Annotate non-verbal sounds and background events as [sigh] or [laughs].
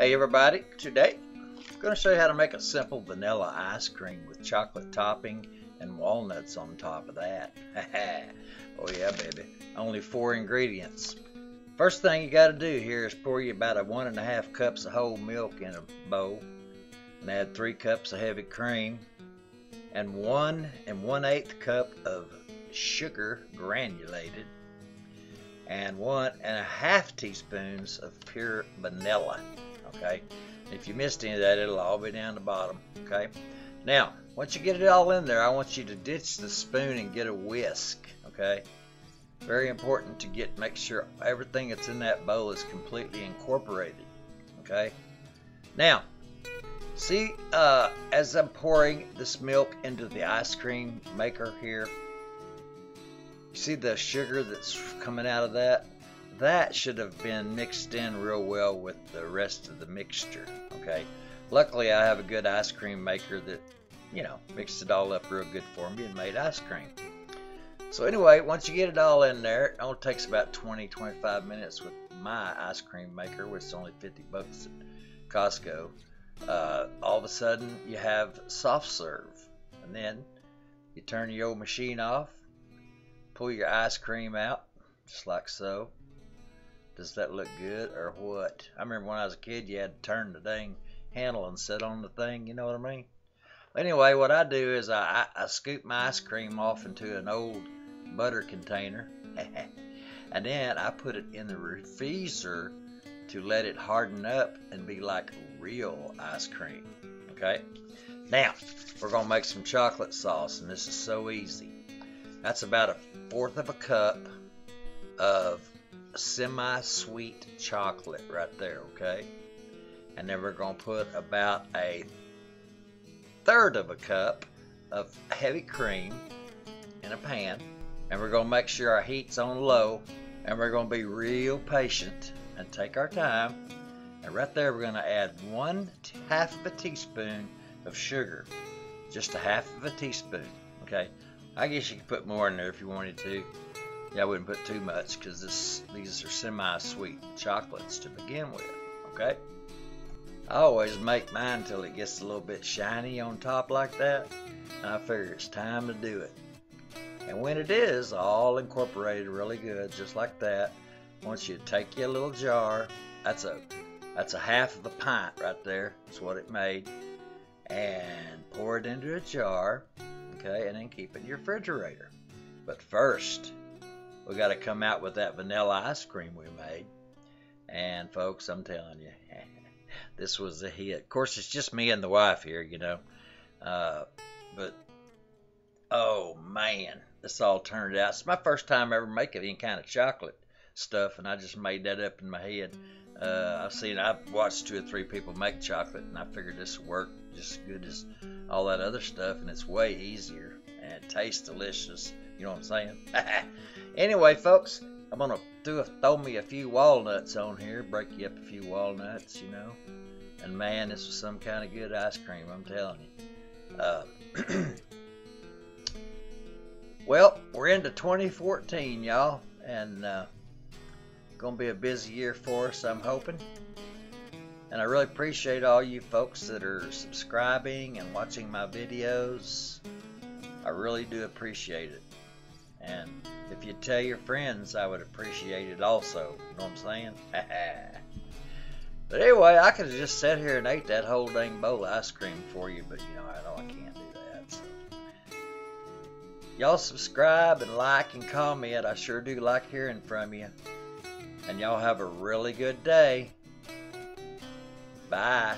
Hey everybody, today I'm going to show you how to make a simple vanilla ice cream with chocolate topping and walnuts on top of that. [laughs] oh yeah baby, only four ingredients. First thing you got to do here is pour you about a one and a half cups of whole milk in a bowl and add three cups of heavy cream and one and one eighth cup of sugar granulated and one and a half teaspoons of pure vanilla okay? If you missed any of that it'll all be down the bottom okay? Now once you get it all in there I want you to ditch the spoon and get a whisk okay? Very important to get make sure everything that's in that bowl is completely incorporated okay? Now see uh, as I'm pouring this milk into the ice cream maker here you see the sugar that's coming out of that that should have been mixed in real well with the rest of the mixture okay? Luckily I have a good ice cream maker that you know mixed it all up real good for me and made ice cream. So anyway once you get it all in there it only takes about 20 25 minutes with my ice cream maker which is only 50 bucks at Costco. Uh, all of a sudden you have soft serve and then you turn your old machine off pull your ice cream out just like so does that look good or what? I remember when I was a kid, you had to turn the dang handle and sit on the thing. You know what I mean? Anyway, what I do is I, I, I scoop my ice cream off into an old butter container, [laughs] and then I put it in the freezer to let it harden up and be like real ice cream. Okay. Now we're gonna make some chocolate sauce, and this is so easy. That's about a fourth of a cup of semi-sweet chocolate right there, okay? And then we're going to put about a third of a cup of heavy cream in a pan. And we're going to make sure our heat's on low. And we're going to be real patient and take our time. And right there, we're going to add one half of a teaspoon of sugar. Just a half of a teaspoon, okay? I guess you could put more in there if you wanted to. Yeah, I wouldn't put too much because this these are semi-sweet chocolates to begin with. Okay. I always make mine until it gets a little bit shiny on top like that. And I figure it's time to do it. And when it is, all incorporated really good, just like that. Once you take your little jar, that's a that's a half of a pint right there. That's what it made. And pour it into a jar, okay, and then keep it in your refrigerator. But first, we got to come out with that vanilla ice cream we made. And folks, I'm telling you, [laughs] this was a hit. Of course, it's just me and the wife here, you know. Uh, but oh man, this all turned out. It's my first time ever making any kind of chocolate stuff, and I just made that up in my head. Uh, I've seen, I've watched two or three people make chocolate, and I figured this would work just as good as all that other stuff, and it's way easier and it tastes delicious. You know what I'm saying? [laughs] anyway, folks, I'm gonna do a, throw me a few walnuts on here, break you up a few walnuts, you know. And man, this was some kind of good ice cream, I'm telling you. Uh, [clears throat] well, we're into 2014, y'all, and uh, gonna be a busy year for us, I'm hoping. And I really appreciate all you folks that are subscribing and watching my videos. I really do appreciate it. And if you tell your friends, I would appreciate it also. You know what I'm saying? [laughs] but anyway, I could have just sat here and ate that whole dang bowl of ice cream for you, but you know, I know I can't do that. So. Y'all subscribe and like and comment. I sure do like hearing from you. And y'all have a really good day. Bye.